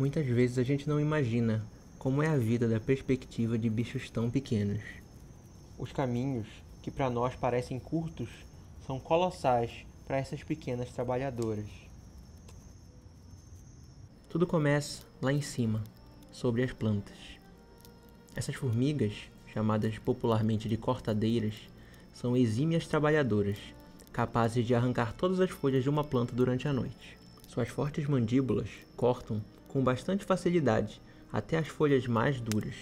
Muitas vezes a gente não imagina como é a vida da perspectiva de bichos tão pequenos. Os caminhos, que para nós parecem curtos, são colossais para essas pequenas trabalhadoras. Tudo começa lá em cima, sobre as plantas. Essas formigas, chamadas popularmente de cortadeiras, são exímias trabalhadoras, capazes de arrancar todas as folhas de uma planta durante a noite. Suas fortes mandíbulas cortam com bastante facilidade até as folhas mais duras,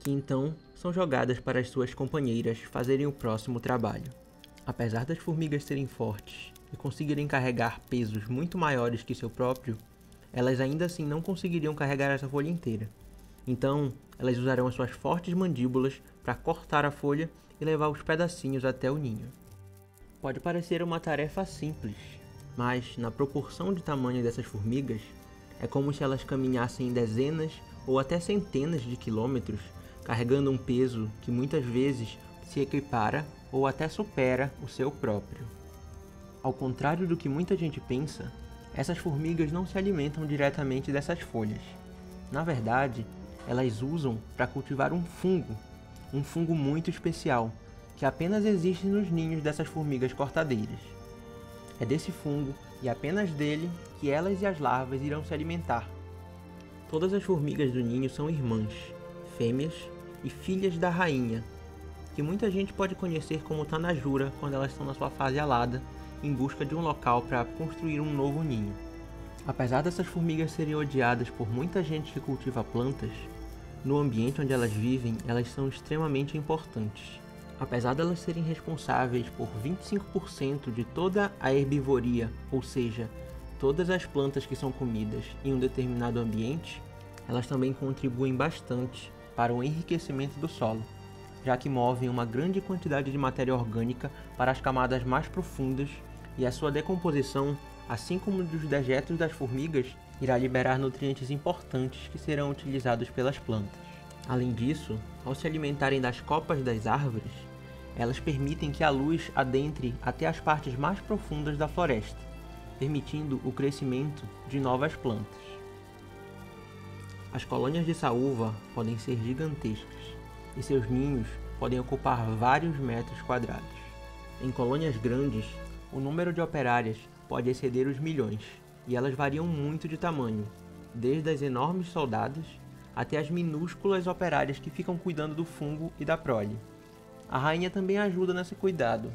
que então são jogadas para as suas companheiras fazerem o próximo trabalho. Apesar das formigas serem fortes e conseguirem carregar pesos muito maiores que seu próprio, elas ainda assim não conseguiriam carregar essa folha inteira. Então, elas usarão as suas fortes mandíbulas para cortar a folha e levar os pedacinhos até o ninho. Pode parecer uma tarefa simples, mas na proporção de tamanho dessas formigas, é como se elas caminhassem dezenas ou até centenas de quilômetros carregando um peso que muitas vezes se equipara ou até supera o seu próprio. Ao contrário do que muita gente pensa, essas formigas não se alimentam diretamente dessas folhas. Na verdade, elas usam para cultivar um fungo, um fungo muito especial, que apenas existe nos ninhos dessas formigas cortadeiras. É desse fungo e apenas dele que elas e as larvas irão se alimentar. Todas as formigas do ninho são irmãs, fêmeas e filhas da rainha, que muita gente pode conhecer como Tanajura quando elas estão na sua fase alada em busca de um local para construir um novo ninho. Apesar dessas formigas serem odiadas por muita gente que cultiva plantas, no ambiente onde elas vivem, elas são extremamente importantes. Apesar de elas serem responsáveis por 25% de toda a herbivoria, ou seja, todas as plantas que são comidas em um determinado ambiente, elas também contribuem bastante para o enriquecimento do solo já que movem uma grande quantidade de matéria orgânica para as camadas mais profundas e a sua decomposição, assim como dos dejetos das formigas, irá liberar nutrientes importantes que serão utilizados pelas plantas. Além disso, ao se alimentarem das copas das árvores, elas permitem que a luz adentre até as partes mais profundas da floresta, permitindo o crescimento de novas plantas. As colônias de saúva podem ser gigantescas, e seus ninhos podem ocupar vários metros quadrados. Em colônias grandes, o número de operárias pode exceder os milhões, e elas variam muito de tamanho, desde as enormes soldadas até as minúsculas operárias que ficam cuidando do fungo e da prole. A rainha também ajuda nesse cuidado,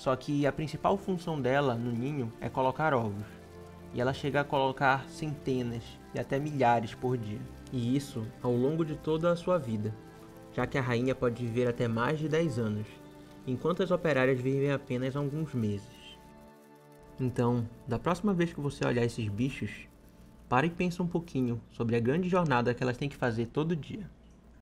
só que a principal função dela no ninho é colocar ovos, e ela chega a colocar centenas e até milhares por dia, e isso ao longo de toda a sua vida já que a rainha pode viver até mais de 10 anos, enquanto as operárias vivem apenas alguns meses. Então, da próxima vez que você olhar esses bichos, pare e pense um pouquinho sobre a grande jornada que elas têm que fazer todo dia.